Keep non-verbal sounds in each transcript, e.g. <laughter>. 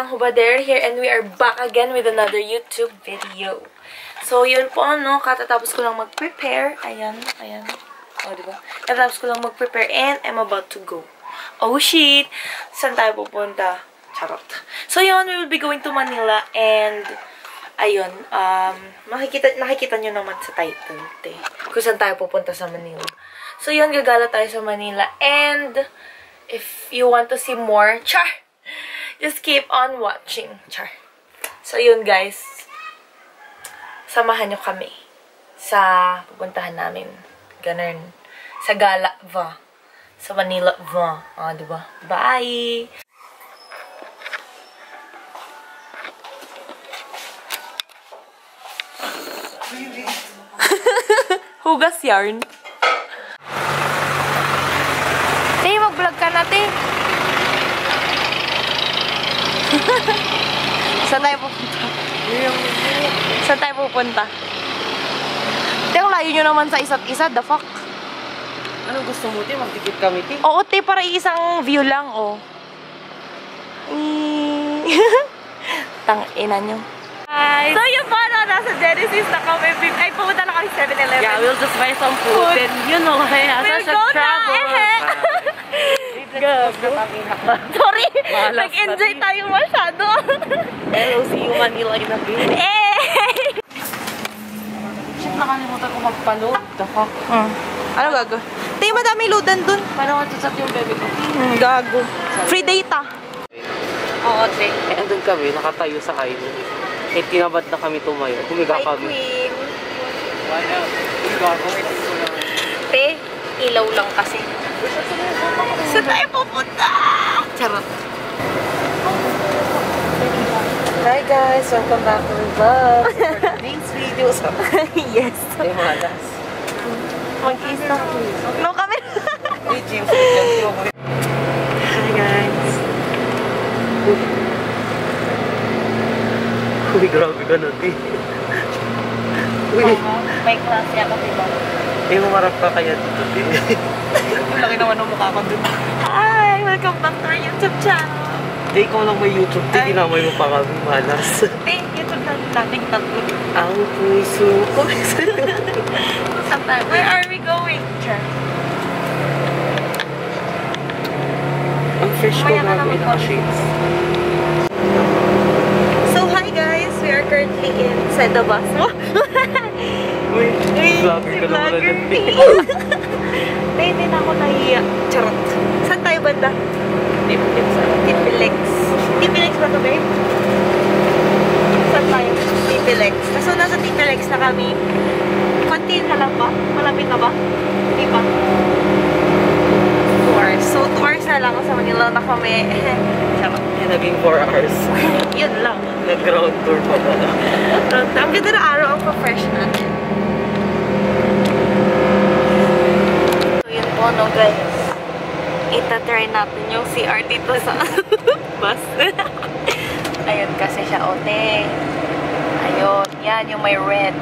Lakwatcherang Hubader here and we are back again with another YouTube video. So, yun po ano, katatapos ko lang mag-prepare. Ayan, ayan. O, oh, diba? Katatapos ko lang mag-prepare and I'm about to go. Oh, shit! Saan tayo pupunta? Charot. So, yun, we will be going to Manila and ayun, um, makikita, nakikita nyo naman sa title, te. Kung saan tayo pupunta sa Manila. So, yun, gagala tayo sa Manila and if you want to see more, char! Just keep on watching. Char. So, yun guys. Samahan nyo kami sa pupuntahan namin. Ganun. Sa Gala, va. Sa Manila, va. Ah, diba? Bye! <laughs> Hugas yarn. Tay, mag-vlog ka na, Tay. <laughs> Saan tayo pupunta? Saan tayo pupunta? Te, layo nyo naman sa isa't isa. The fuck? Ano gusto mo, te? Magdikit kami, te? Oo, te. Para isang view lang, oh. <laughs> Tang ina nyo. Hi. So, yung paano, nasa Genesis na kami. Ay, pumunta na kami 7-Eleven. Yeah, we'll just buy some food. food. And, you know, kaya <laughs> we'll such a trouble. Gago. Sorry. Nag-enjoy tayo masyado. LOCU Manila in a bit. Eh! Shit, nakalimutan ko magpa-load. The fuck? Hmm. Ano gago? Tayo madami loadan dun. Paano matusat yung bebe ko? Hmm, gago. Free data. Oo, te. Eh, andun kami, nakatayo sa island. Eh, tinabad na kami tumayo. Humiga kami. Queen. Wala. Gago. Te, ilaw lang kasi. Saan tayo pupunta? Charot. Hi guys! Welcome back to the vlog. <laughs> For today's video sa... <laughs> yes. Ay, malas. Mag-kiss na. No, kami. Hey, James. Hi guys. <laughs> Uy, grabe ka natin. Uy. May klase ako, diba? Eh, umarap ka kaya dito. Ang laki naman ng mukha ko dun. Hi! Welcome back to our YouTube channel. Hindi, ikaw lang may YouTube. Di, kinamay mo pa kami, malas. <laughs> Thank you to the dating tatlo. Ang puso ko. Where are we going? Char. Ang fresh ko na na po. shades. So, hi guys! We are currently inside the bus. Uy, vlogger si ka naman. P. Tay, <laughs> <laughs> hindi na ako nahiya. Charot. Saan tayo banda? Tip-tip sa Tipilex. Tipilex ba to, babe? Saan tayo? Tipilex. So, nasa Tipilex na kami. Konti na lang ba? Malapit na ba? Hindi pa. Two hours. So, two hours na lang sa Manila na kami. <laughs> Yan, naging 4 hours. <laughs> Yun lang. Nag-ground tour pa pala. <laughs> Ang ganda na araw ang pa-fresh natin. So, yun po, no, guys. Ita-try natin yung CR dito sa <laughs> bus. Ayun kasi siya, ote. Ayun. Yan, yung may red.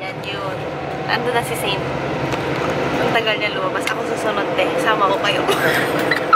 Yan yun. Ando na si Saint. Ang tagal niya lumabas. Ako susunod, te. Sama ko kayo.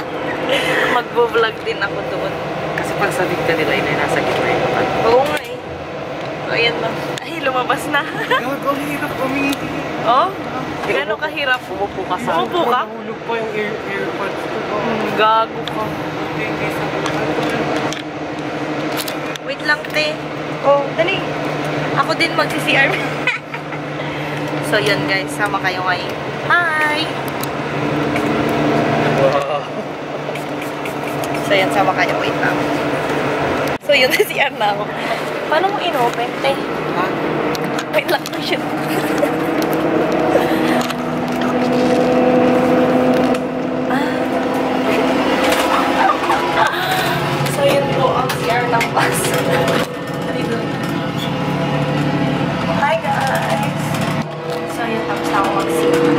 <laughs> Magbo-vlog din ako doon. Kasi pag sabi ka nila, inay nasa gitna yung mata. Oo nga eh. So, ayan na. Ay, lumabas na. Gago, hirap kami. Oh? Gano'ng kahirap? Umupo ka sa... Umupo ka? Mahulog pa yung ear earpods ko. Hmm, gago ka. Wait lang, te. Oh, dali. Ako din magsi-CR. <laughs> so, yun guys. Sama kayo ngayon. Hi! Wow. So, yun. Sama kayo. Wait lang. So, yun. <laughs> CR na ako. Paano mo in-open, te? Ha? Wait lang. Shit. Hi, guys! So, yun. Tapos na ako mag-CR.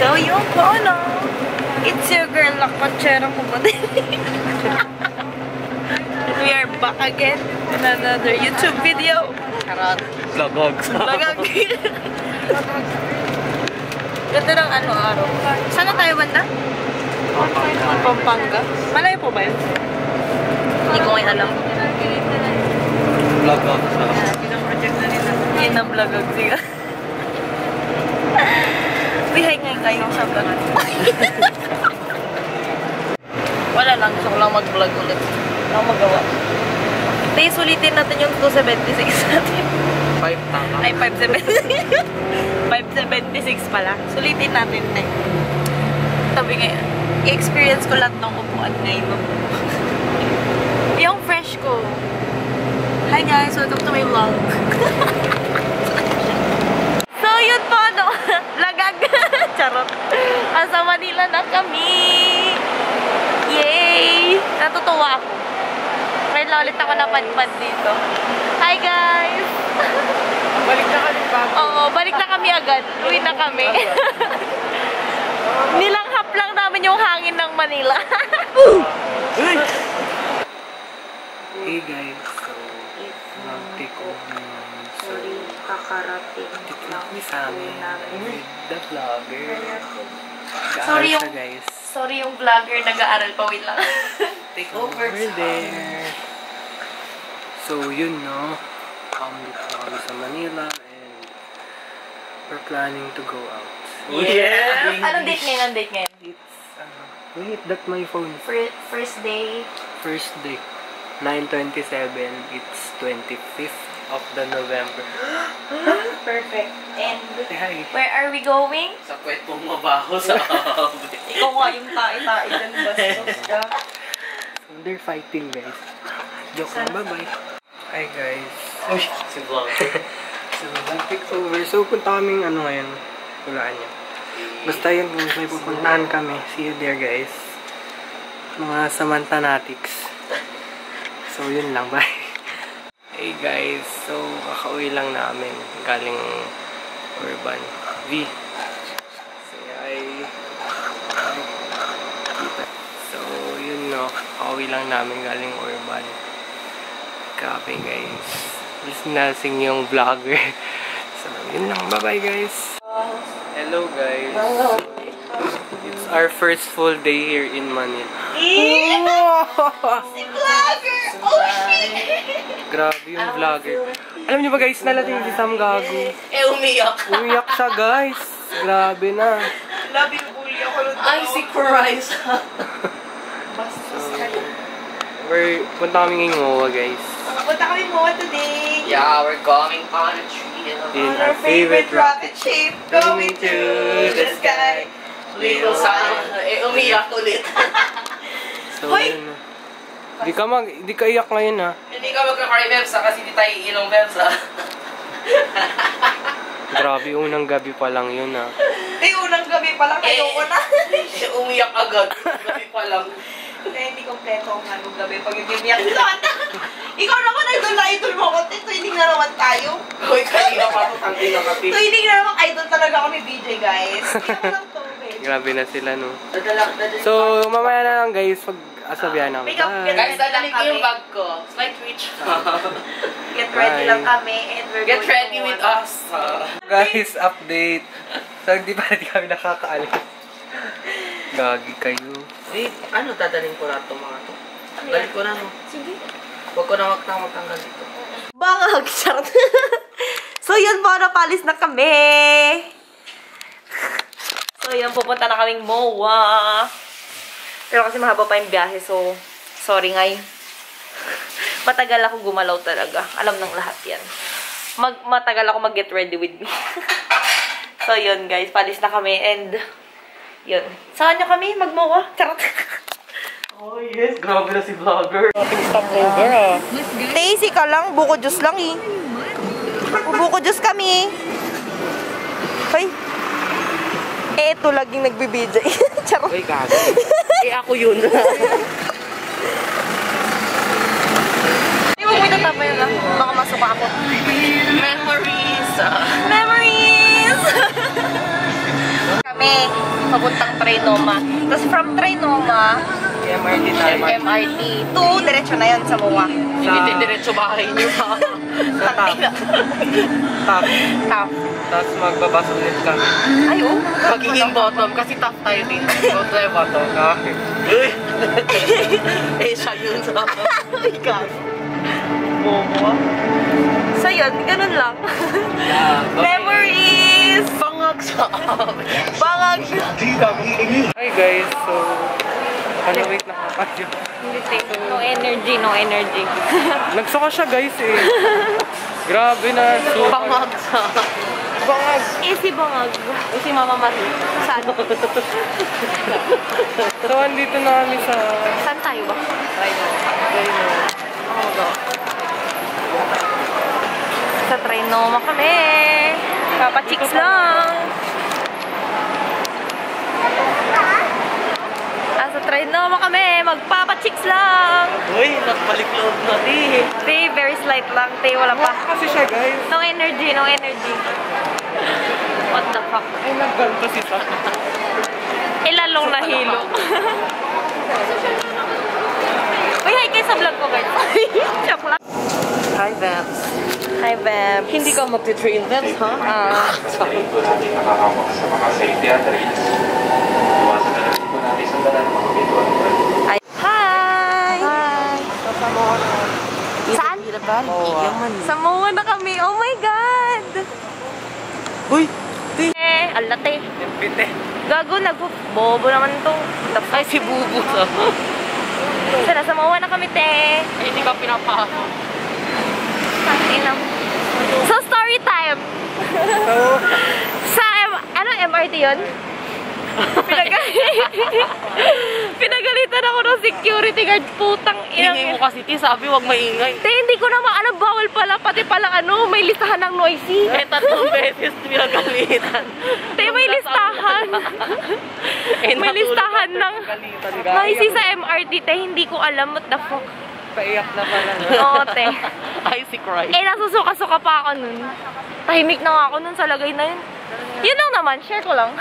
So, yun po, no? It's your girl, Lakpachera din? We are back again in another YouTube video. Charot. Vlogog. Bagag. <laughs> Ganda ng ano araw. Sana tayo banda? Pampanga. Malayo po ba yun? Hindi ko ngayon alam. Vlogog. Yun ang vlogag siya. Bihay ngayon kayo sa vlog. <laughs> Wala lang. Gusto ko lang mag-vlog ulit. Wala magawa. Tay, sulitin natin yung 276 natin. Five tama. Ay, 576. 576 <laughs> pala. Sulitin natin, te. Sabi nga, i-experience ko lahat ng upuan ngayon. <laughs> yung fresh ko. Hi guys, welcome to my vlog. <laughs> so, yun po, no? Lagag. Charot. Asa Manila na kami. Yay! Natutuwa ako. Ngayon lang ulit ako napadpad dito. Hi guys! Balik na kami bago. Oo, balik na kami agad. Uwi na kami. Nilanghap lang namin yung hangin ng Manila. Hey guys, so mag-take over naman. So, kakarating kami sa amin with the vlogger. Sorry yung- guys. Sorry yung vlogger, nag-aaral pa. Wait lang. Take over there. So, yun, no? Um, dito na kami sa Manila and we're planning to go out. Anong date ngayon? Anong date ngayon? It's, ano, wait, that my phone. Fir- First day. First day, 9.27. It's 25th of the November. <gasps> Perfect. And hi. where are we going? Sa kwetong mabaho sa <laughs> Ikaw nga yung tae-tae dyan. Bastos ka. <laughs> They're fighting, guys. Joke lang, bye-bye. Hi, guys. Uy, si Vlog. So, nag-take over. So, punta kaming ano ngayon. Hulaan niyo. Basta yun, guys, may pupuntahan kami. See you there, guys. Mga Samantanatics. So, yun lang. <laughs> Bye. Hey, guys. So, kakauwi lang namin. Galing Urban. V. Say hi. So, yun no. Kakauwi lang namin galing Urban. Grabe, guys. Lasing yung vlogger. <laughs> So, yun lang. Bye-bye, guys. Hello, guys. Hello. It's our first full day here in Manila. <laughs> Si vlogger! Oh, shit! <laughs> Grabe yung vlogger. Alam niyo ba guys, nalating si Sam Gago. eh, umiyak. Umiyak siya guys. Grabe na. Love you, bully ako. Ay, si Christ. Bastos kayo. We're, punta kami ngayong MOA guys. Mo today. yeah, we're going on a trip. In On our favorite rocket ship, going to the sky. Little sun. Eh, umiyak ulit. <laughs> So, Hoy! Di ka mag, di ka iyak ngayon ha. Hindi ka magka-cry Bebsa kasi di tayo iinom Bebsa. <laughs> Grabe, unang gabi pa lang yun ha. Eh, unang gabi pa lang, ayoko na. <laughs> Umiyak agad. Gabi pa lang. Kaya hindi kompleto ang anong gabi pag yung lahat. Ikaw naman, idol na idol mo ko. Tuwing na naman tayo. Uy, kanina pa ito tangin na kape. Tuwing na naman idol talaga ako ni BJ, guys. Grabe na sila no. So, mamaya na lang guys, pag asabihan namin. Up, Bye. Guys, dadalhin ko yung bag ko. Slight reach. <laughs> Get ready Bye. lang kami and we're Get ready with us. <laughs> Guys, update. So, hindi pa di kami nakakaalis. <laughs> Gagi kayo. Di, ano dadalhin ko na itong mga to? Ano Dali ko na, no? Sige. Huwag ko na magtang magtanggal dito. Bangag, charot. <laughs> so, yun po, napalis na kami. <laughs> So, yun, pupunta na kaming MOA. Pero kasi mahaba pa yung biyahe, so, sorry ngay. <laughs> Matagal ako gumalaw talaga. Alam ng lahat yan. Mag matagal ako mag-get ready with me. so, yun, guys. Palis na kami and, yun. Saan nyo kami? Mag-MOA? Charot. Oh yes, grabe na si vlogger. Daisy ka lang, buko juice lang eh. Buko juice kami. Hoy. Eh, ito laging nagbibidya. <laughs> Charot. Ay, gago. Eh, ako yun. Hindi mo may tatama yun ah. Baka masuka ako. Memories. ah. Memories! <laughs> kami, papuntang Trinoma. Tapos from Trinoma, MRT tayo. MRT, to, diretso na yun sa MOA. Hindi diretso bahay niyo ha. <laughs> Sa top. top. Top. Tapos magbabasa ulit kami. Ay, oh. Magiging bottom kasi top tayo dito. Go tayo bottom. Okay. <laughs> eh, siya yun sa <laughs> Ikaw. Bobo. So, yun. Ganun lang. Memories! Bangag sa Bangag! Hi guys, so... Ano, wait na kayo. No energy, no energy. <laughs> Nagsuka siya guys eh. Grabe na. So, Bangag sa Bangag. Easy bangag. Si Mama Marie. Saan? So, andito na kami sa... Saan tayo ba? Rhino. Oo ba? Sa Trinoma kami. Papa-chicks lang. Ah, sa Trinoma kami. Magpapa-chicks lang. Uy, nakbalik loob na di. Tay, very slight lang. Tay, wala pa. Kasi siya guys. No energy, no energy. What the fuck? Ay, nagganto si Sa. Ilalong nahilo. <laughs> Uy, hi kayo sa vlog ko, guys. <laughs> Joke lang. Hi, Vance. Hi, Beb. Hindi ka magti-train, Vance, ha? Ah, Sorry. Hi! Hi! Saan? Sa MOA na kami. Oh my God! Uy! Eh, alate. Pite. Gago, nagpo... Bobo naman to. Ay, si Bubu sa. Sana sa MOA na kami, te. Ay, hindi ka pinapasok. So, story time. <laughs> Sa, M- ano, MRT yun? Pinagal- <laughs> Pinagalitan ako ng security guard. Putang Hindi mo kasi, ti, sabi wag maingay. Te, hindi ko naman alam. Bawal pala. Pati pala ano, may listahan ng noisy. Eh, tatlong <laughs> beses pinagalitan. Te, may listahan. Eh, may listahan ng noisy sa MRT. Te, hindi ko alam. What the fuck? Paiyak na pala. Oo, te. <laughs> Ay, si Christ. Eh, nasusuka-suka pa ako nun. Tahimik na nga ako nun sa lagay na yun. Yun lang naman, share ko lang. <laughs>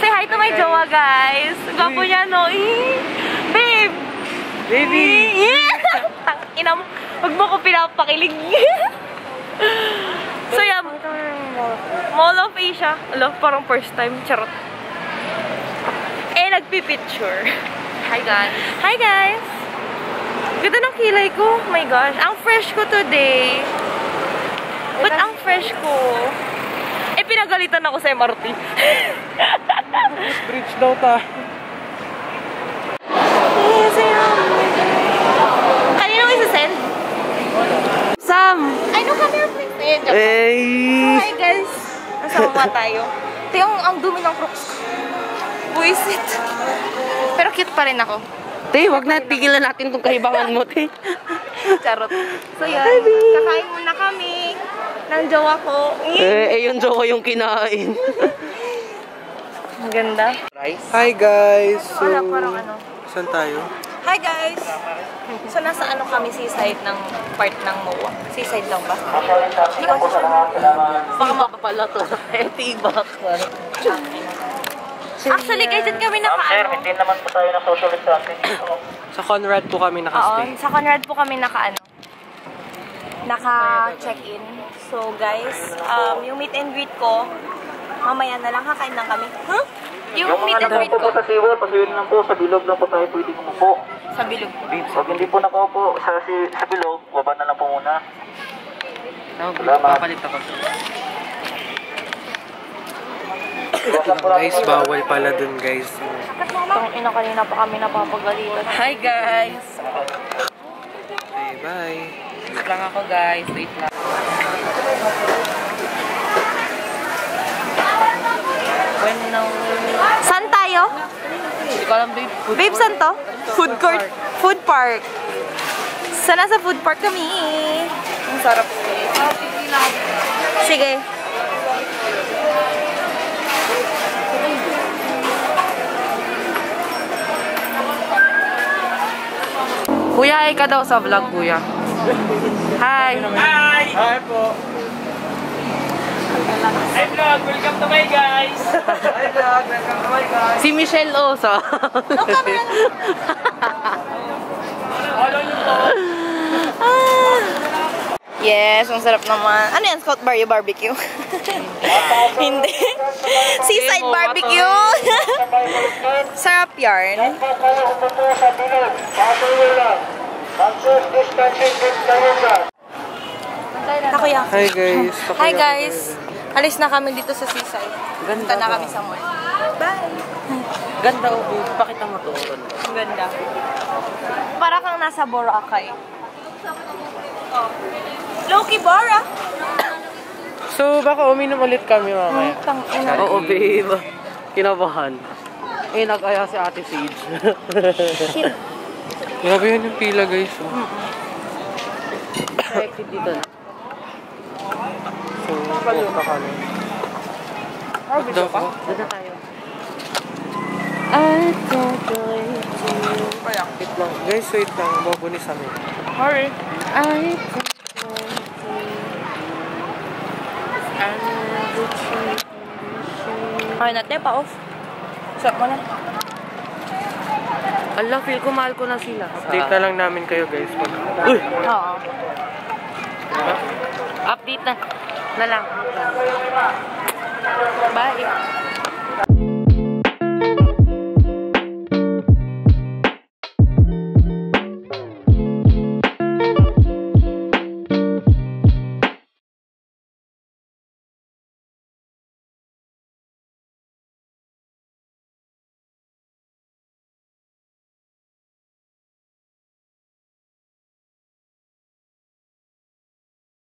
Say hi to my jowa, guys. Gwapo niya, no? Eh, babe! Baby! Tang <laughs> ina mo. Huwag mo ko pinapakilig. so, yeah. Mall of Asia. Alo, parang first time. Charot. Eh, nagpipicture. Hi, guys. Hi guys! Ganda ng kilay ko. Oh my gosh. Ang fresh ko today. Ba't ang fresh ko? Eh, pinagalitan ako sa MRT. <laughs> Bridge daw ta. Kanino ko isa-send? Sam! Ay, no, come here, please. Eh, joke. Hey! Hi guys! Nasa mama <laughs> tayo. Ito yung ang dumi ng crocs ko. Buisit. Pero cute pa rin ako. Te, wag na, tigilan natin tong kahibangan mo, te. <laughs> Charot. So yun, kakain muna kami ng jowa ko. Eh, eh, yung jowa yung kinain. <laughs> Ang ganda. Hi guys! So, Parang, parang ano. saan tayo? Hi guys! So nasa ano kami seaside ng part ng MOA? Seaside lang ba? Hindi ko Baka mapapala to. <laughs> Eh, tibak. Actually guys, dyan kami naka ano. naman po tayo ng social distancing. Sa Conrad po kami Oo, nakastay. sa Conrad po kami naka ano. Naka-check-in. So guys, um, yung meet and greet ko, mamaya na lang kakain lang kami. Huh? Yung meet and greet ko SeaWorld, pasuyin lang po. Sa bilog lang po tayo pwede umupo. sa bilog. Pag hindi po nakaupo sa, si, sa bilog, baba na lang po muna. Papalit ako. Guys, bawal pala dun guys. Itong ina kanina pa kami napapagalitan. Hi, guys. Okay, bye! Wait lang ako, guys. Wait lang. When now... Saan tayo? Hindi ko alam, babe. Food Babe, saan to? Food court. Food park. Sana sa food park kami. Ang sarap. Sige. Kuya, ay ka daw sa vlog, kuya. Hi. Hi po! Hi vlog! Welcome to my guys! Hi vlog! Welcome to my guys! Si Michelle Oso. Follow <laughs> niyo po. Yes, ang sarap naman. Ano yan? Scout Barrio Barbecue? <laughs> Hindi. Seaside Barbecue. <laughs> sarap yarn. Takoyaki. Hi guys! Hi guys! Alis na kami dito sa seaside. Punta na kami sa mall. Bye! Ganda o. Pakita mo to. Ang ganda. Para kang nasa Boracay. Oh. Loki bar ah. So, baka uminom ulit kami mamaya. Tang ina. Oo, babe. Kinabahan. Eh, nag-aya si Ate Sage. Shit. <laughs> Grabe yun yung pila guys. Oh. Sa exit dito na. So, pupunta kami. The fuck? Doon na tayo. I don't going to... Wait lang. Guys, wait lang. Mabunis kami. Sorry. I don't going to... I will try Okay na, te, pa-off. Sarap mo na. Ala, feel ko mahal ko na sila. Update na lang namin kayo guys. Pag... Uy! Oo. Update na. Na lang. Bye.